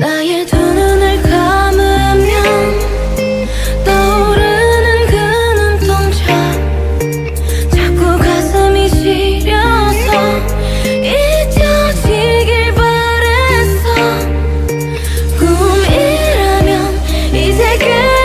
나의 두 눈을 감으면 떠오르는 그 눈동자. 자꾸 가슴이 시려서 잊혀지길 바랬어 꿈이라면 이제 그